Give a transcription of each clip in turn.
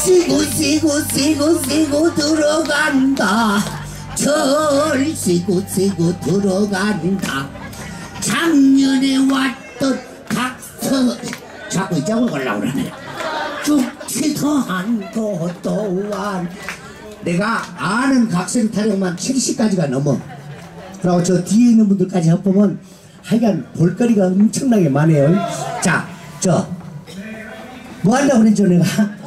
쓰고 쓰고 들어간다. 절 쓰고 쓰고 들어간다. 작년에 왔던 각서 자꾸 이 짝을 걸라고 그러네. 죽지도 않고 또한 내가 아는 각설이 타령만 70가지가 넘어. 그리고 저 뒤에 있는 분들까지 합보면 하여간 볼거리가 엄청나게 많아요. 자저 뭐 한다고 그랬죠 내가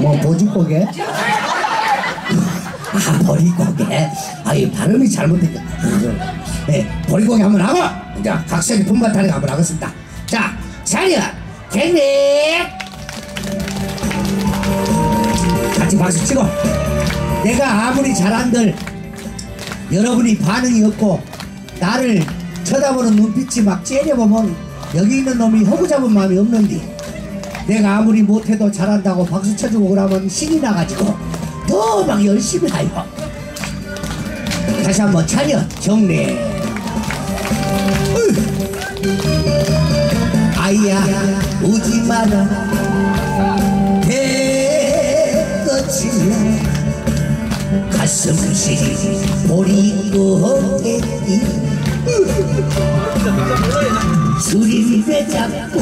뭐 보직고개? 아 보리고개 아유 발음이 잘못됐다. 네 보리고개 한번 하고 이제 각설이 분바타령 한번 하겠습니다. 자 차렷 객립 같이 박수 치고. 내가 아무리 잘한들 여러분이 반응이 없고 나를 쳐다보는 눈빛이 막 째려보면 여기 있는 놈이 허구 잡은 마음이 없는데 내가 아무리 못해도 잘한다고 박수 쳐주고 그러면 신이 나가지고 더 막 열심히 하요. 다시 한번 차려 정리. 아이야 오지 마라. 배끝이야 가슴시 보리고개 수리배 잡고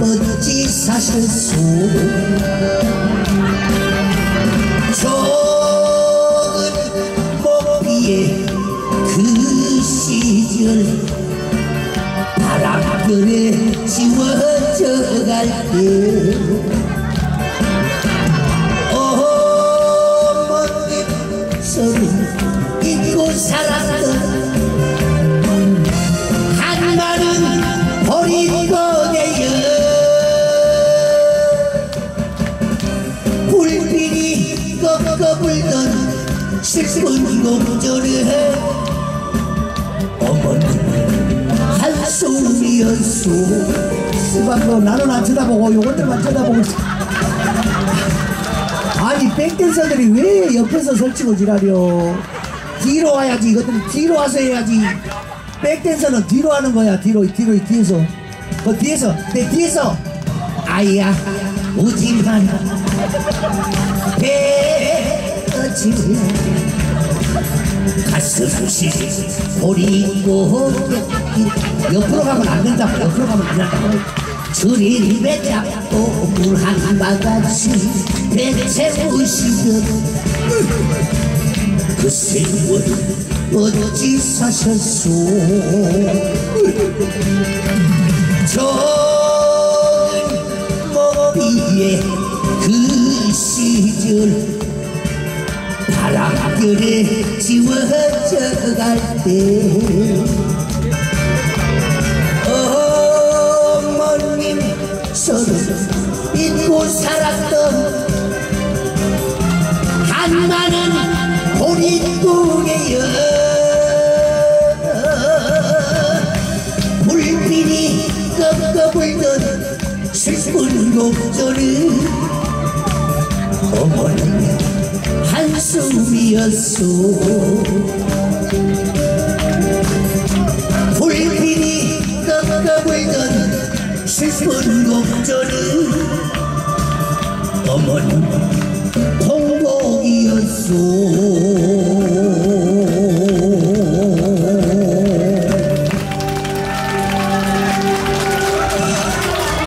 어찌 사셨소 좋은 목비에 그 시절 바람결에 지워져 갈때 나는 안 쳐다보고 요것들만 쳐다보고. 아니 백댄서들이 왜 옆에서 설치고 지랄이요? 뒤로 와야지. 이것들은 뒤로 와서 해야지. 백댄서는 뒤로 하는 거야. 뒤로 뒤로 뒤에서. 그 뒤에서. 내 뒤에서. 아이야. 오지만 배어지 가슴시 버리고 옆으로 가면 안 된다고 옆으로 가면 안 된다고 줄이 배 잡고 물 한 바가지 배채우시던 그 세월 어찌 사셨소? 좋은 목비에 그 시절 바람결에 지워져 갈 때. 어머님 서로 잊고 살았던 한마는 보릿고개여. 불빛이 꺾어 불던 슬픈 곡절은 어머님 한숨이었소. 불빛이 꺾어 불던 슬픈 곡절은 어머님 통곡이었소